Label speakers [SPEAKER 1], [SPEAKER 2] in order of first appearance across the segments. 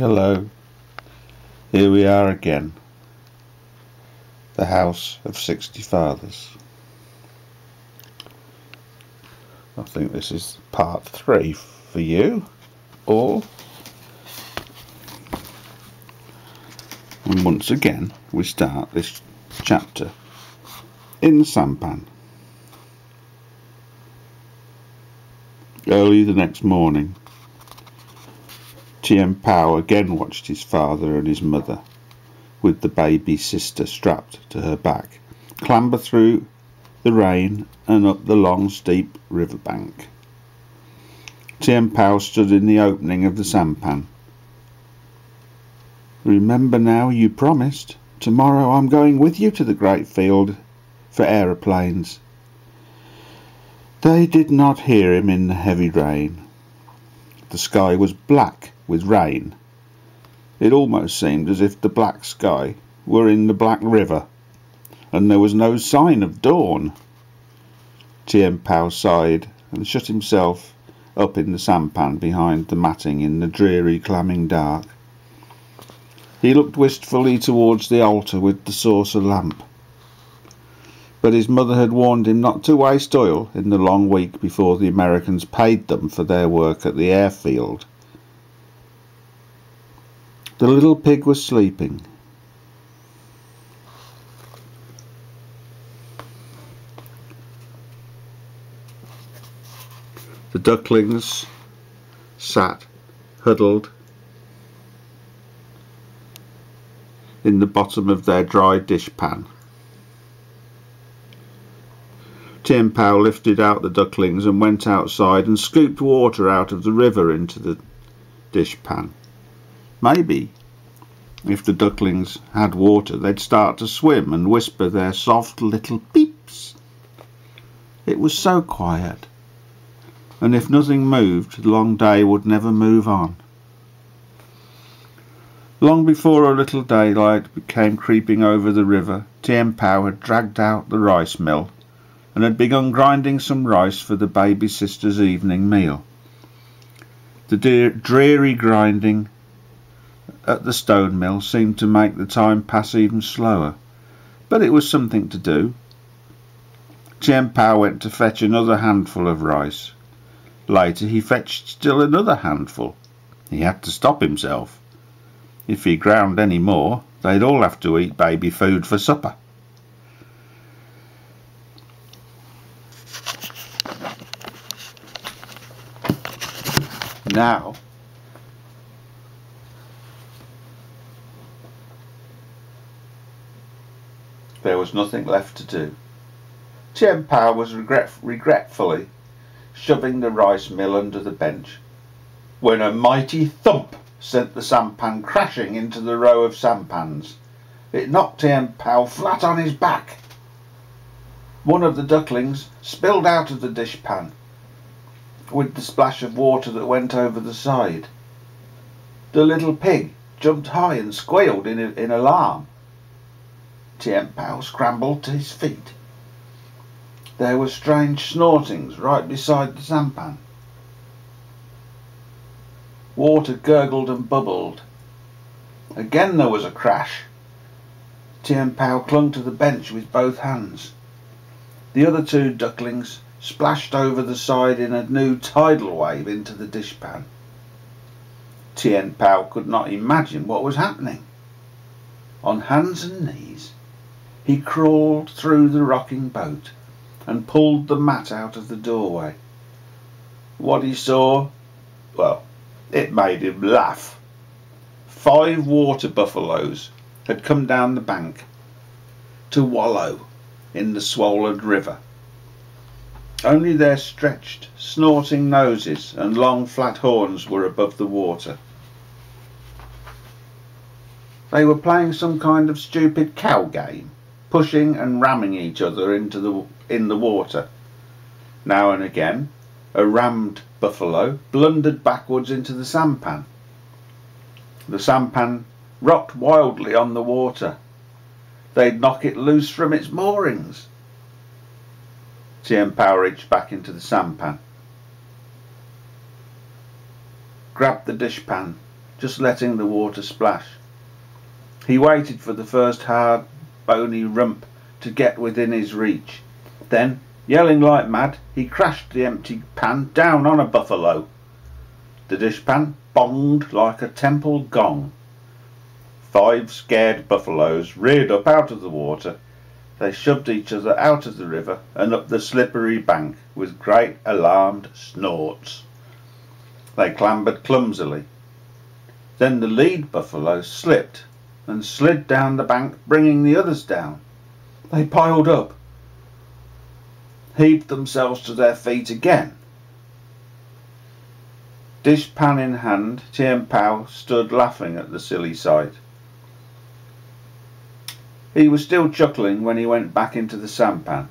[SPEAKER 1] Hello. Here we are again. The House of Sixty Fathers. I think this is part three for you all. And once again, we start this chapter in the sampan. Early the next morning, Tien Pao again watched his father and his mother, with the baby sister strapped to her back, clamber through the rain and up the long steep river bank. Tien Pao stood in the opening of the sampan. Remember now you promised. Tomorrow I'm going with you to the great field for aeroplanes. They did not hear him in the heavy rain. The sky was black with rain. It almost seemed as if the black sky were in the black river, and there was no sign of dawn. Tien Pao sighed and shut himself up in the sampan behind the matting in the dreary clamming dark. He looked wistfully towards the altar with the saucer lamp. But his mother had warned him not to waste oil in the long week before the Americans paid them for their work at the airfield. The little pig was sleeping. The ducklings sat huddled in the bottom of their dry dishpan. Tien Pao lifted out the ducklings and went outside and scooped water out of the river into the dishpan. Maybe, if the ducklings had water, they'd start to swim and whisper their soft little peeps. It was so quiet, and if nothing moved, the long day would never move on. Long before a little daylight came creeping over the river, Tien Pao had dragged out the rice mill and had begun grinding some rice for the baby sister's evening meal. The dreary grinding at the stone mill seemed to make the time pass even slower, but it was something to do. Tien Pao went to fetch another handful of rice. Later he fetched still another handful. He had to stop himself. If he ground any more, they'd all have to eat baby food for supper. Now, There was nothing left to do. Tien Pao was regret regretfully shoving the rice mill under the bench when a mighty thump sent the sampan crashing into the row of sampans. It knocked Tien Pao flat on his back. One of the ducklings spilled out of the dishpan with the splash of water that went over the side. The little pig jumped high and squealed in, in alarm. Tien Pao scrambled to his feet. There were strange snortings right beside the sampan. Water gurgled and bubbled. Again there was a crash. Tien Pao clung to the bench with both hands. The other two ducklings splashed over the side in a new tidal wave into the dishpan. Tien Pao could not imagine what was happening. On hands and knees, he crawled through the rocking boat and pulled the mat out of the doorway. What he saw, well, it made him laugh. Five water buffaloes had come down the bank to wallow in the swollen river. Only their stretched, snorting noses and long flat horns were above the water. They were playing some kind of stupid cow game pushing and ramming each other into the in the water. Now and again, a rammed buffalo blundered backwards into the sampan. The sampan rocked wildly on the water. They'd knock it loose from its moorings. Tien Pao reached back into the sampan, grabbed the dishpan just letting the water splash. He waited for the first hard, bony rump to get within his reach. Then, yelling like mad, he crashed the empty pan down on a buffalo. The dishpan bonged like a temple gong. Five scared buffaloes reared up out of the water. They shoved each other out of the river and up the slippery bank with great alarmed snorts. They clambered clumsily. Then the lead buffalo slipped and slid down the bank, bringing the others down. They piled up, heaved themselves to their feet again. Dishpan in hand, Tien Pao stood laughing at the silly sight. He was still chuckling when he went back into the sampan,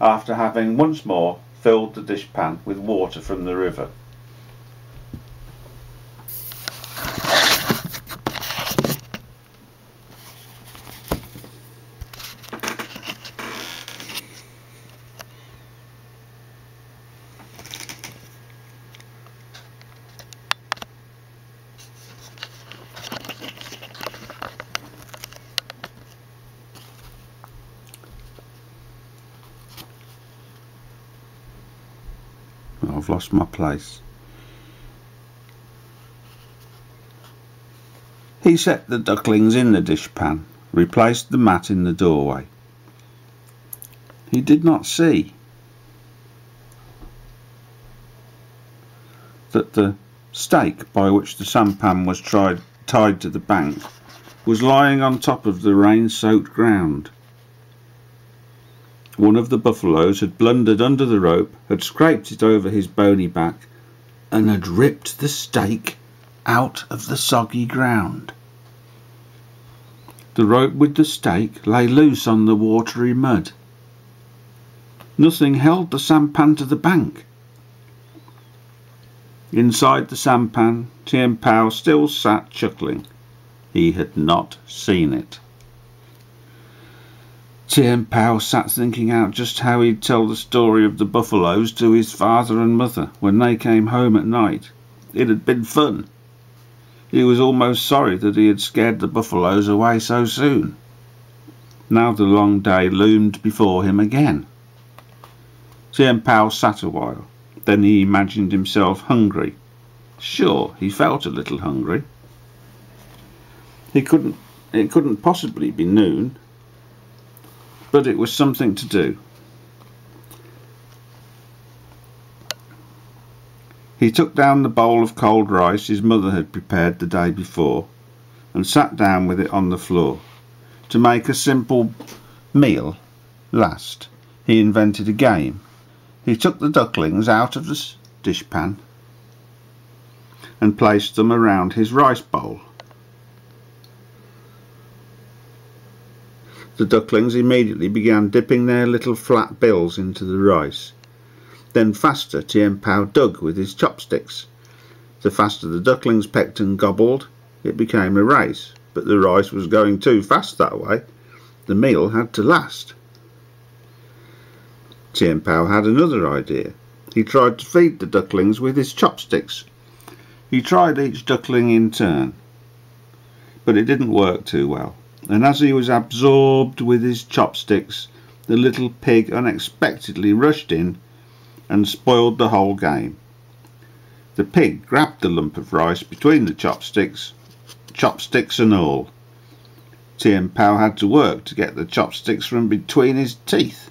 [SPEAKER 1] after having once more filled the dishpan with water from the river. I've lost my place. He set the ducklings in the dishpan, replaced the mat in the doorway. He did not see that the stake by which the sampan was tried, tied to the bank was lying on top of the rain-soaked ground. One of the buffaloes had blundered under the rope, had scraped it over his bony back, and had ripped the stake out of the soggy ground. The rope with the stake lay loose on the watery mud. Nothing held the sampan to the bank. Inside the sampan, Tien Pao still sat chuckling. He had not seen it. Tien Pao sat thinking out just how he'd tell the story of the buffaloes to his father and mother when they came home at night. It had been fun. He was almost sorry that he had scared the buffaloes away so soon. Now the long day loomed before him again. Tien Pao sat a while. Then he imagined himself hungry. Sure, he felt a little hungry. He couldn't, it couldn't possibly be noon but it was something to do. He took down the bowl of cold rice his mother had prepared the day before and sat down with it on the floor. To make a simple meal last, he invented a game. He took the ducklings out of the dishpan and placed them around his rice bowl. The ducklings immediately began dipping their little flat bills into the rice. Then faster Tien Pao dug with his chopsticks. The faster the ducklings pecked and gobbled, it became a race, but the rice was going too fast that way. The meal had to last. Tien Pao had another idea. He tried to feed the ducklings with his chopsticks. He tried each duckling in turn, but it didn't work too well and as he was absorbed with his chopsticks, the little pig unexpectedly rushed in and spoiled the whole game. The pig grabbed the lump of rice between the chopsticks, chopsticks and all. Tien Pao had to work to get the chopsticks from between his teeth.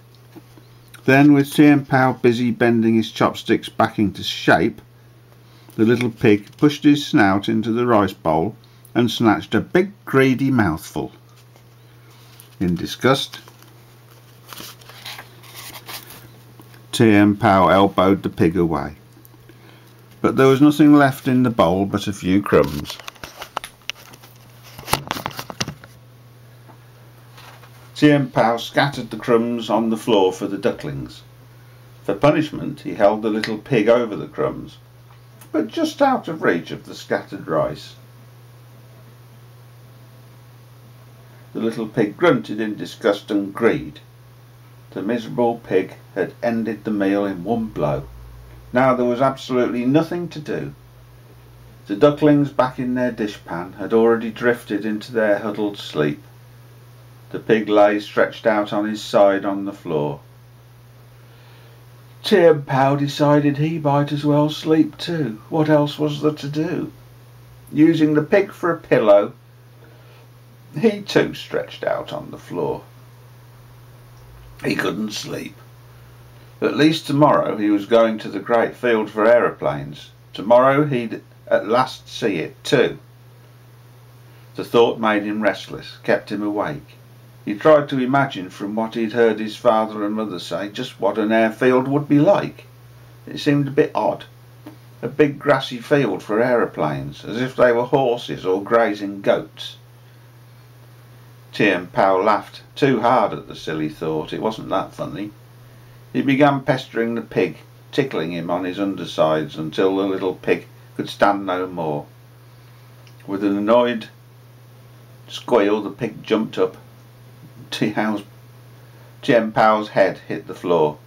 [SPEAKER 1] Then, with Tien Pao busy bending his chopsticks back into shape, the little pig pushed his snout into the rice bowl and snatched a big greedy mouthful. In disgust, Tien Pao elbowed the pig away. But there was nothing left in the bowl but a few crumbs. Tien Pao scattered the crumbs on the floor for the ducklings. For punishment, he held the little pig over the crumbs, but just out of reach of the scattered rice. The little pig grunted in disgust and greed. The miserable pig had ended the meal in one blow. Now there was absolutely nothing to do. The ducklings back in their dishpan had already drifted into their huddled sleep. The pig lay stretched out on his side on the floor. Tien Pao decided he might as well sleep too. What else was there to do? Using the pig for a pillow, he too stretched out on the floor. He couldn't sleep. At least tomorrow he was going to the great field for aeroplanes. Tomorrow he'd at last see it too. The thought made him restless, kept him awake. He tried to imagine from what he'd heard his father and mother say just what an airfield would be like. It seemed a bit odd. A big grassy field for aeroplanes, as if they were horses or grazing goats. Tien Pao laughed too hard at the silly thought. It wasn't that funny. He began pestering the pig, tickling him on his undersides until the little pig could stand no more. With an annoyed squeal, the pig jumped up. Tien Pao's head hit the floor.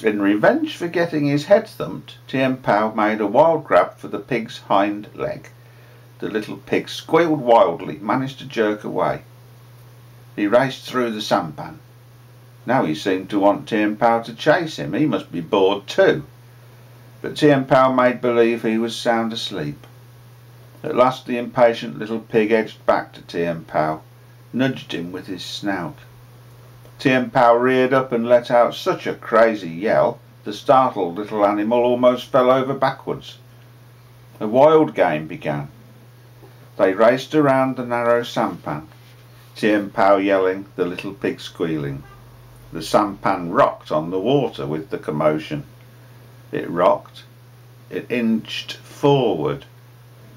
[SPEAKER 1] In revenge for getting his head thumped, Tien Pao made a wild grab for the pig's hind leg. The little pig squealed wildly, managed to jerk away. He raced through the sampan. Now he seemed to want Tien Pao to chase him. He must be bored too. But Tien Pao made believe he was sound asleep. At last the impatient little pig edged back to Tien Pao, nudged him with his snout. Tien Pao reared up and let out such a crazy yell, the startled little animal almost fell over backwards. A wild game began. They raced around the narrow sampan, Tien Pao yelling, the little pig squealing. The sampan rocked on the water with the commotion. It rocked, it inched forward,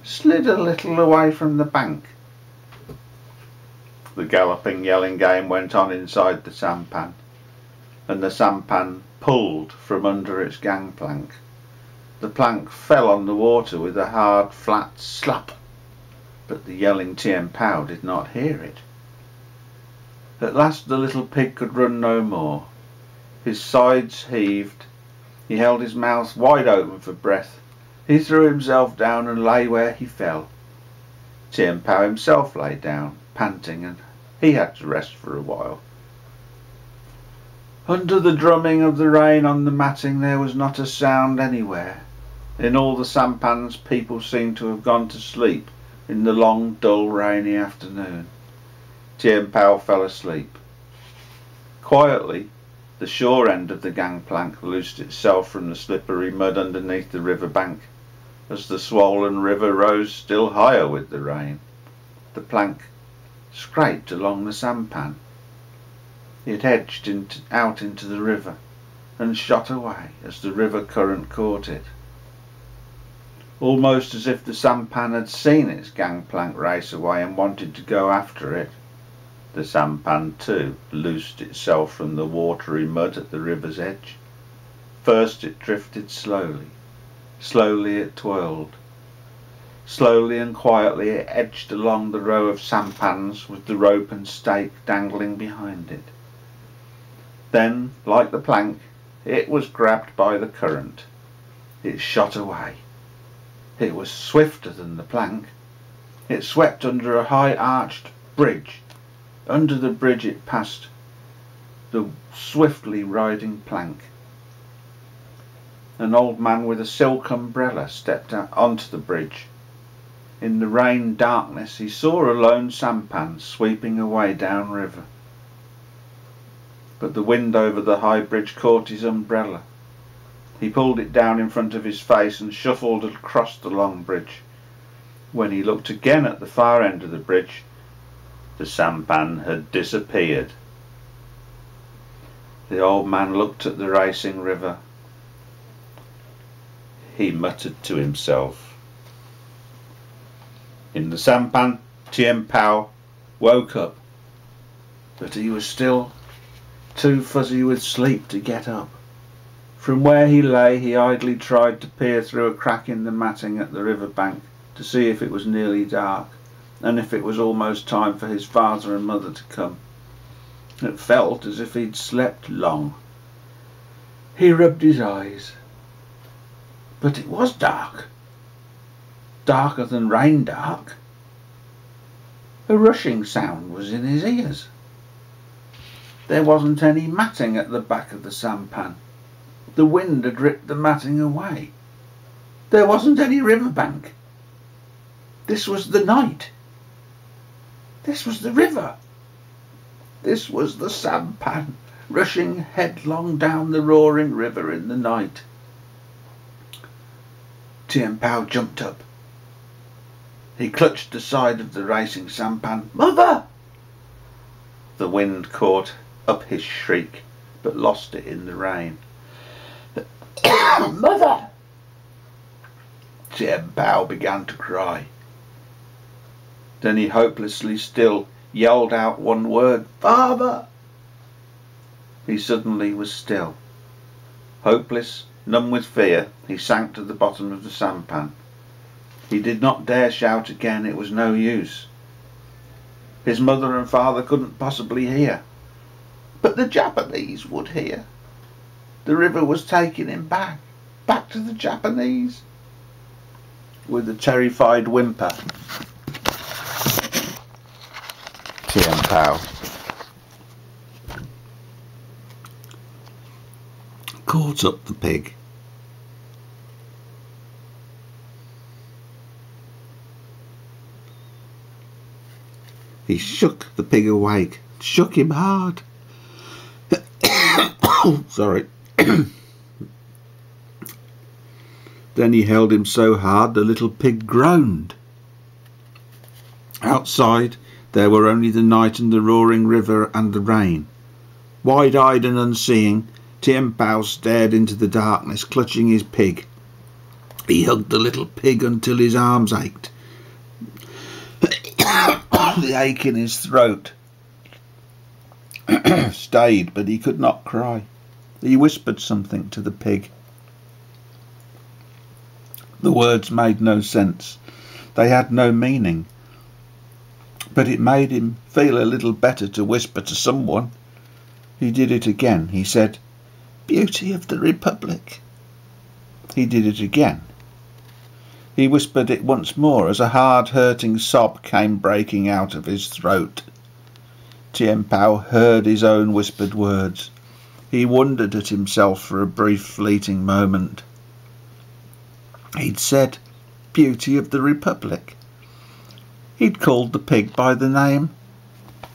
[SPEAKER 1] slid a little away from the bank. The galloping, yelling game went on inside the sampan, and the sampan pulled from under its gangplank. The plank fell on the water with a hard, flat slap, but the yelling Tien Pao did not hear it. At last the little pig could run no more. His sides heaved. He held his mouth wide open for breath. He threw himself down and lay where he fell. Tien Pao himself lay down, panting, and he had to rest for a while. Under the drumming of the rain on the matting there was not a sound anywhere. In all the sampans people seemed to have gone to sleep in the long, dull, rainy afternoon. Tien Pao fell asleep. Quietly, the shore end of the gangplank loosed itself from the slippery mud underneath the river bank as the swollen river rose still higher with the rain. The plank scraped along the sampan. It edged into, out into the river and shot away as the river current caught it. Almost as if the sampan had seen its gangplank race away and wanted to go after it. The sampan, too, loosed itself from the watery mud at the river's edge. First it drifted slowly. Slowly it twirled. Slowly and quietly it edged along the row of sampans with the rope and stake dangling behind it. Then, like the plank, it was grabbed by the current. It shot away. It was swifter than the plank. It swept under a high arched bridge under the bridge it passed the swiftly riding plank. An old man with a silk umbrella stepped out onto the bridge. In the rain darkness he saw a lone sampan sweeping away downriver. But the wind over the high bridge caught his umbrella. He pulled it down in front of his face and shuffled across the long bridge. When he looked again at the far end of the bridge, the sampan had disappeared. The old man looked at the racing river. He muttered to himself. In the sampan, Tien Pao woke up, but he was still too fuzzy with sleep to get up. From where he lay, he idly tried to peer through a crack in the matting at the river bank to see if it was nearly dark and if it was almost time for his father and mother to come. It felt as if he'd slept long. He rubbed his eyes. But it was dark. darker than rain dark. A rushing sound was in his ears. There wasn't any matting at the back of the sampan. The wind had ripped the matting away. There wasn't any riverbank. This was the night. This was the river. This was the sampan rushing headlong down the roaring river in the night. Tien Pao jumped up. He clutched the side of the racing sampan. Mother! The wind caught up his shriek, but lost it in the rain. Mother! Tien Pao began to cry. Then he hopelessly still yelled out one word, Father! He suddenly was still. Hopeless, numb with fear, he sank to the bottom of the sampan. He did not dare shout again, it was no use. His mother and father couldn't possibly hear. But the Japanese would hear. The river was taking him back, back to the Japanese. With a terrified whimper, Tien Pao caught up the pig. He shook the pig awake, shook him hard. Sorry. then he held him so hard the little pig groaned. Outside there were only the night and the roaring river and the rain. Wide-eyed and unseeing, Tien Pao stared into the darkness, clutching his pig. He hugged the little pig until his arms ached. the ache in his throat stayed, but he could not cry. He whispered something to the pig. The words made no sense. They had no meaning. But it made him feel a little better to whisper to someone. He did it again. He said, Beauty of the Republic. He did it again. He whispered it once more as a hard-hurting sob came breaking out of his throat. Tien Pao heard his own whispered words. He wondered at himself for a brief fleeting moment. He'd said, Beauty of the Republic. He'd called the pig by the name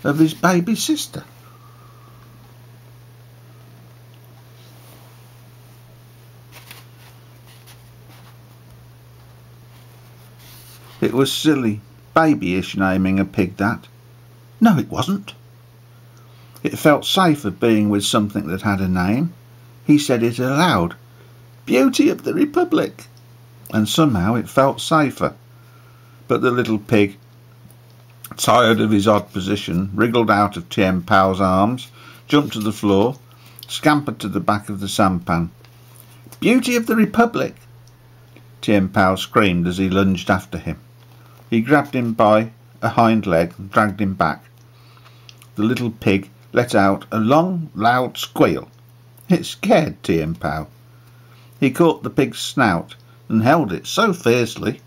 [SPEAKER 1] of his baby sister. It was silly, babyish naming a pig that. No, it wasn't. It felt safer being with something that had a name. He said it aloud. Beauty of the Republic. And somehow it felt safer. But the little pig, tired of his odd position, wriggled out of Tien Pao's arms, jumped to the floor, scampered to the back of the sampan. Beauty of the Republic! Tien Pao screamed as he lunged after him. He grabbed him by a hind leg and dragged him back. The little pig let out a long, loud squeal. It scared Tien Pao. He caught the pig's snout and held it so fiercely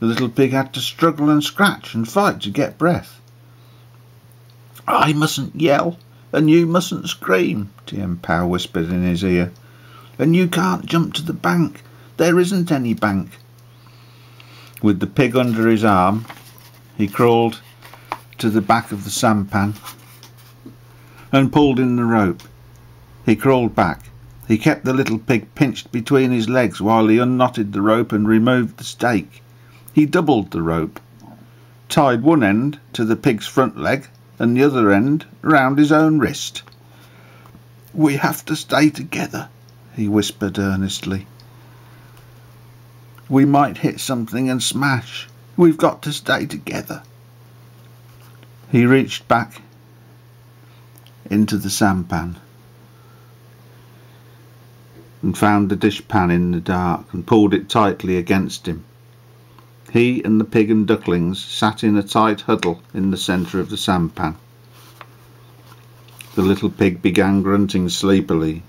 [SPEAKER 1] the little pig had to struggle and scratch and fight to get breath. I mustn't yell, and you mustn't scream, Tien Pao whispered in his ear. And you can't jump to the bank. There isn't any bank. With the pig under his arm, he crawled to the back of the sampan and pulled in the rope. He crawled back. He kept the little pig pinched between his legs while he unknotted the rope and removed the stake. He doubled the rope, tied one end to the pig's front leg and the other end round his own wrist. We have to stay together, he whispered earnestly. We might hit something and smash. We've got to stay together. He reached back into the sampan and found the dishpan in the dark and pulled it tightly against him. He and the pig and ducklings sat in a tight huddle in the centre of the sampan. The little pig began grunting sleepily.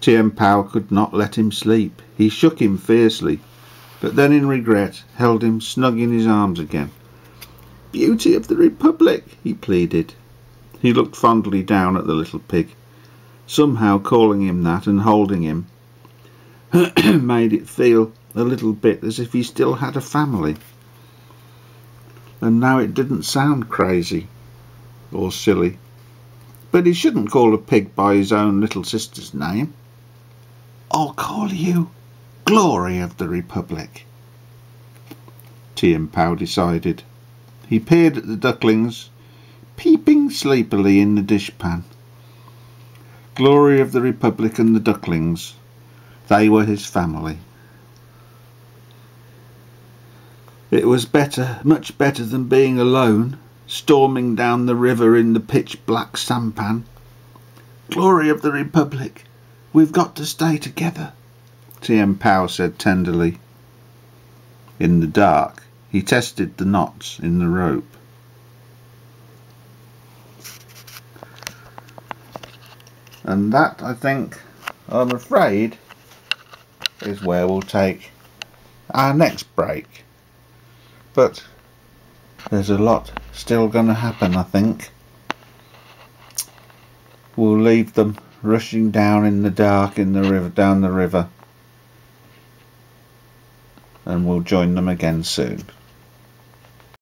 [SPEAKER 1] Tien Pao could not let him sleep. He shook him fiercely. but then in regret held him snug in his arms again. Beauty of the Republic, he pleaded. He looked fondly down at the little pig. Somehow calling him that and holding him made it feel a little bit as if he still had a family. And now it didn't sound crazy or silly. But he shouldn't call a pig by his own little sister's name. I'll call you Glory of the Republic. Tien Pao decided. He peered at the ducklings, peeping sleepily in the dishpan. Glory of the Republic and the ducklings, they were his family. It was better, much better than being alone, storming down the river in the pitch black sampan. Glory of the Republic, we've got to stay together, Tien Pao said tenderly. In the dark, he tested the knots in the rope. And that, I think, I'm afraid, is where we'll take our next break. But there's a lot still going to happen, I think. We'll leave them rushing down in the dark in the river, down the river, and we'll join them again soon.